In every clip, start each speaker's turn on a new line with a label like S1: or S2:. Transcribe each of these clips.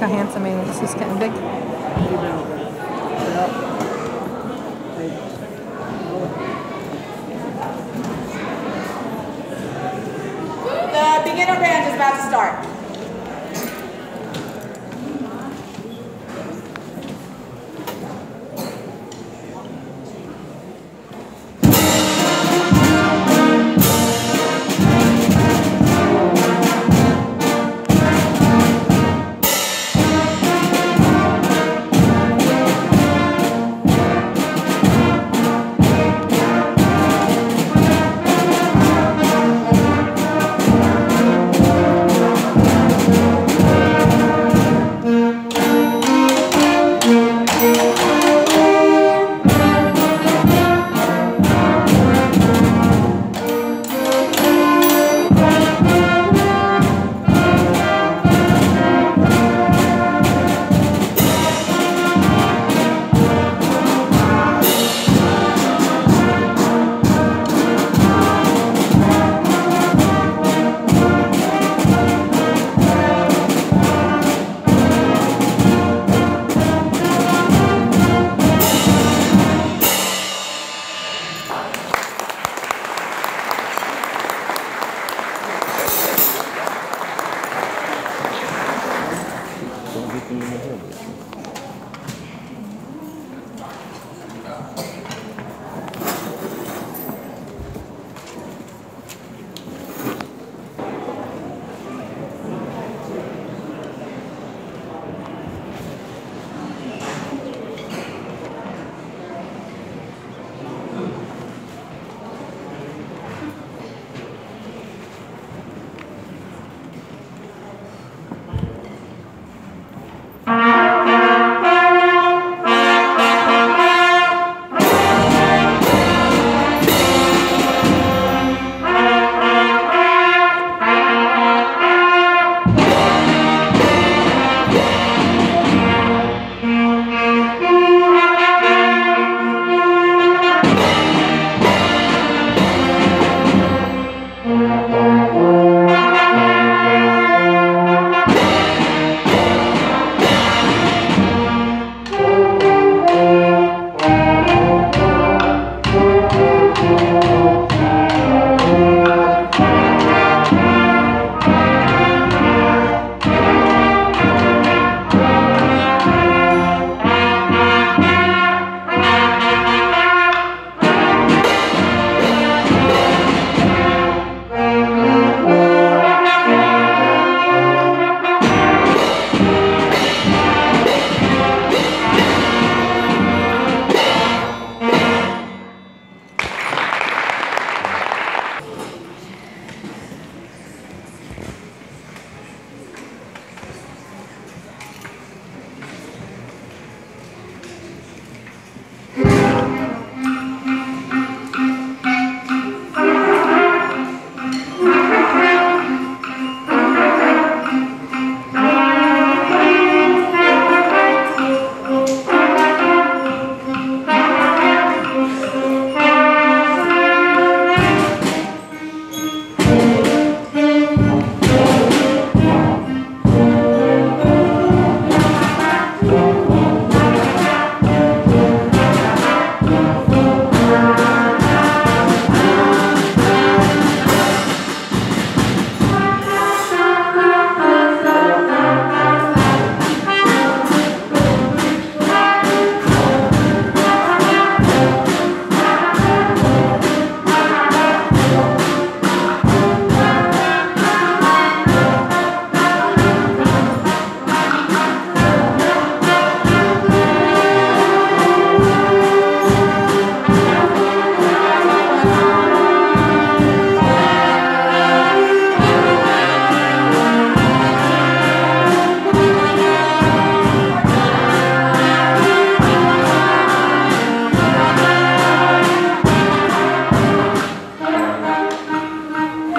S1: how handsome he is. He's getting big.
S2: The beginner band is about to start.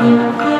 S2: Música